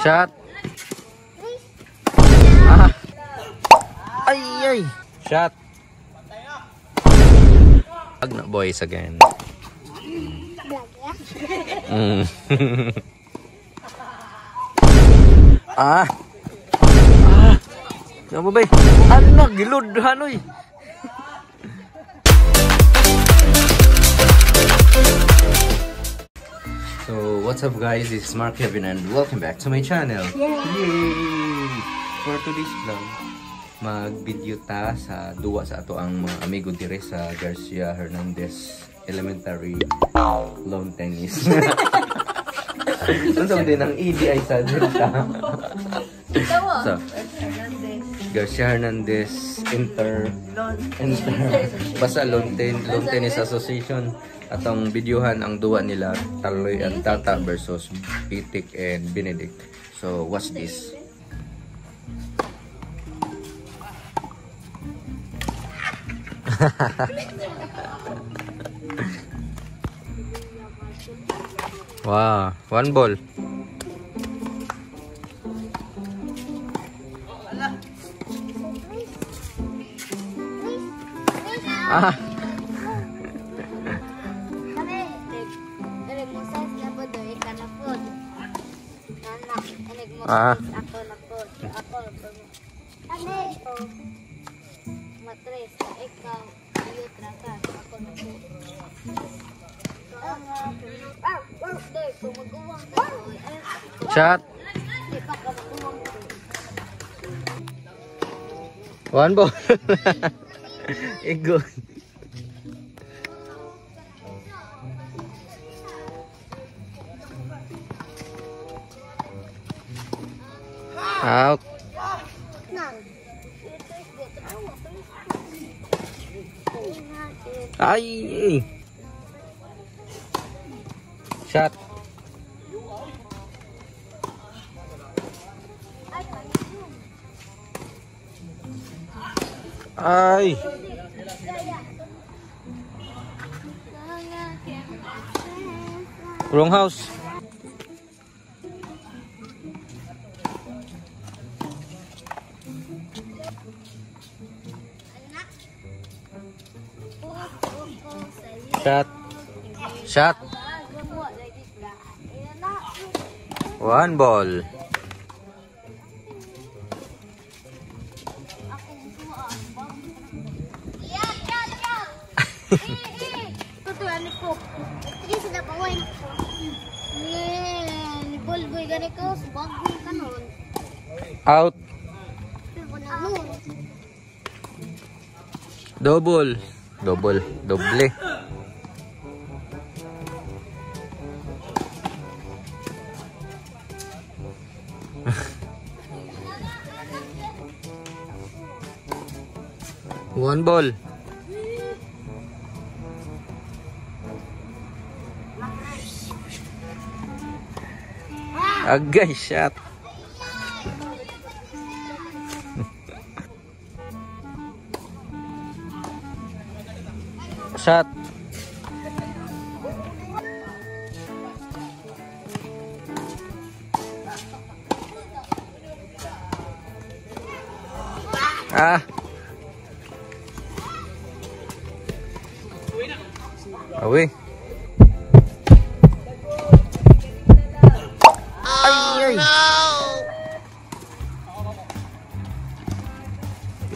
Shot. Ah. Ay, ay. Shot. Agna boys again. Mm. ah. Ah. Ano ba? Ano gilud hanoy. So, what's up guys? This is Mark Kevin and welcome back to my channel. Yay! For today's vlog, mag-video ta sa duwa sa ato ang mga amigo dire sa Garcia Hernandez Elementary Lawn Tennis. Ano din ang EDI sa dita? so, Garcia Hernandez Inter Inter basta Lawn, Ten, Lawn Tennis Association atong videohan ang duwa nila Taloy at Tata versus Pitik and Benedict. So, what's this? wow, one ball. Chat. One ball. Igon. Out. Ay. Shot. Ay. Wrong house. Shot. Shot. One ball. Sige sila pa wine. Ni bulboy gani ko, bagoy kanon. Out. Double. Double. Doble. One ball. Agay shot. Shot. Ah. Awi.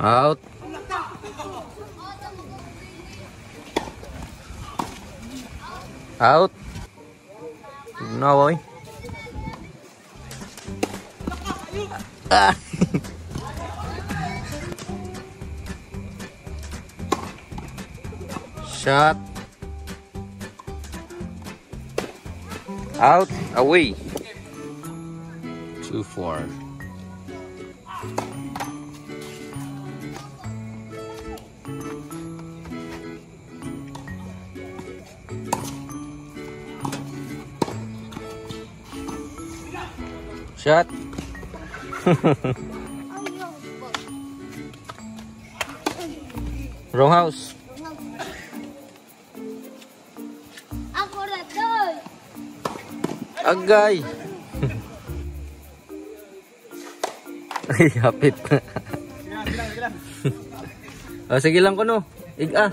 Out. Out. No, boy. Ah. Shot. Out, away. Two, four. Shot. Wrong house. Ako na tol. Agay. Ay, hapit. oh, sige lang ko no. Iga.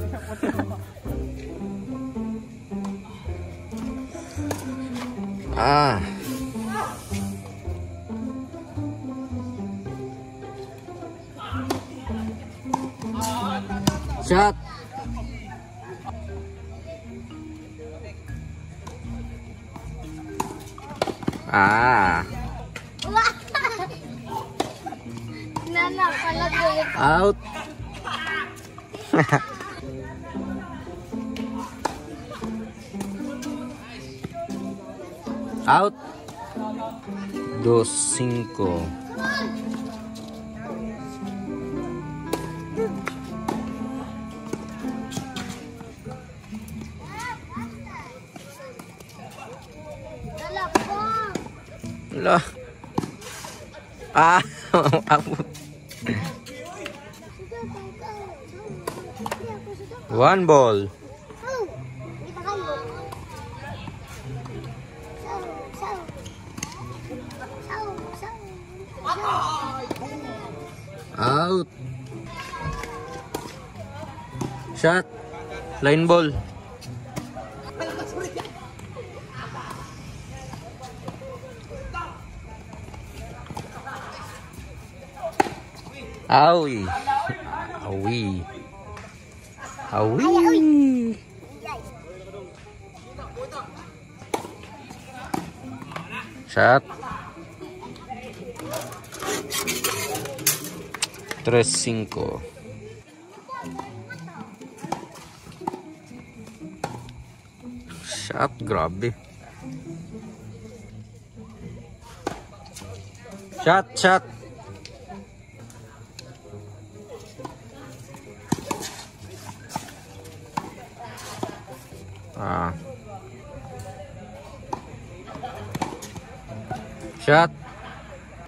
ah. Shot. Ah. Nana, pala kulit. Out. Out. Dos, cinco. Wala. Ah, abot. One ball. Out. Shot. Line ball. Awi. Awi. Awi. Shot. Tres cinco. Shot, grabe. Shot, shot. Ah. Shot.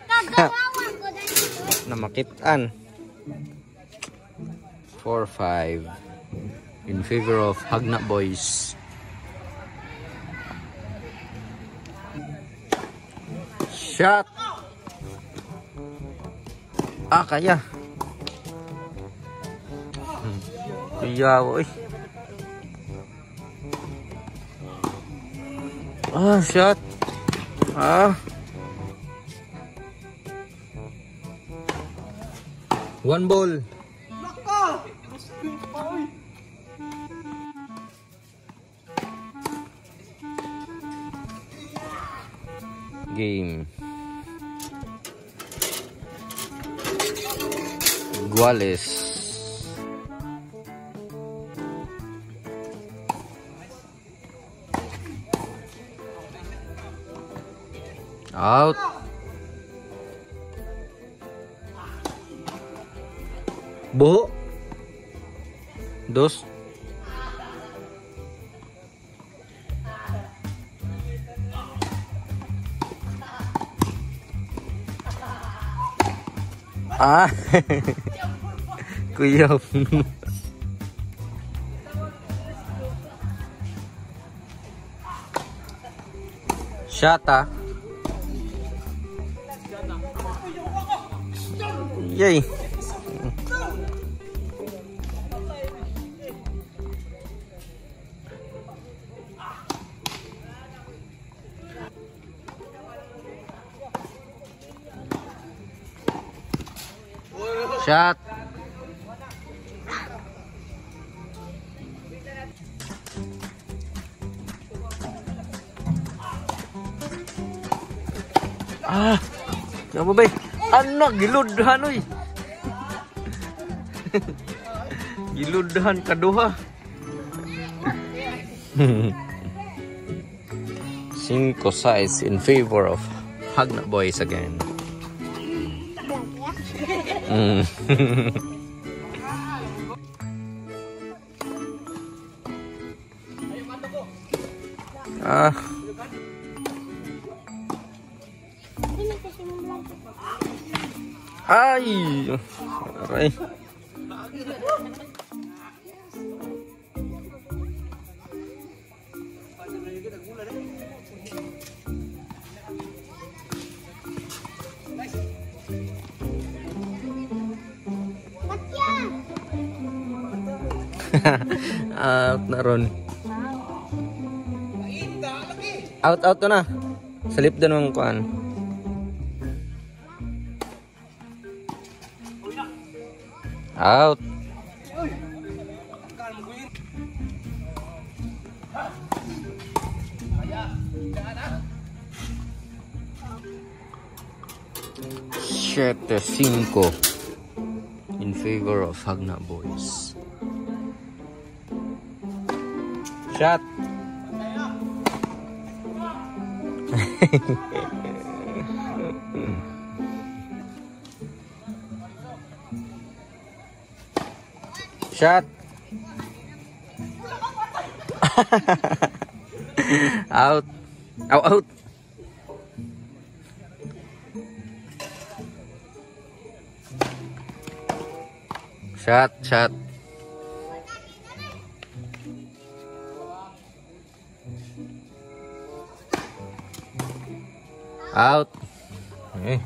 Kagawawan ko dahil na makitaan. 4-5 in favor of Hagna Boys. Shot! Ah, kaya. Hmm. Kaya eh. Ah, shot. Ah. One ball. Game. Guales. Out. Buho. Dos. Ah. Kuya. Shata. Yay. Shot. Ah. Kamu bay. Anak giludhan oy. giludhan kaduha. Cinco sides in favor of Hagna Boys again. Mm. ah. Ini kasi out na ron. Out, out na. Salip doon ang kuan. Out. Siete cinco in favor of Hagna Boys. Shot. Shot. out. Out, out. Shot, shot. Out. Eh.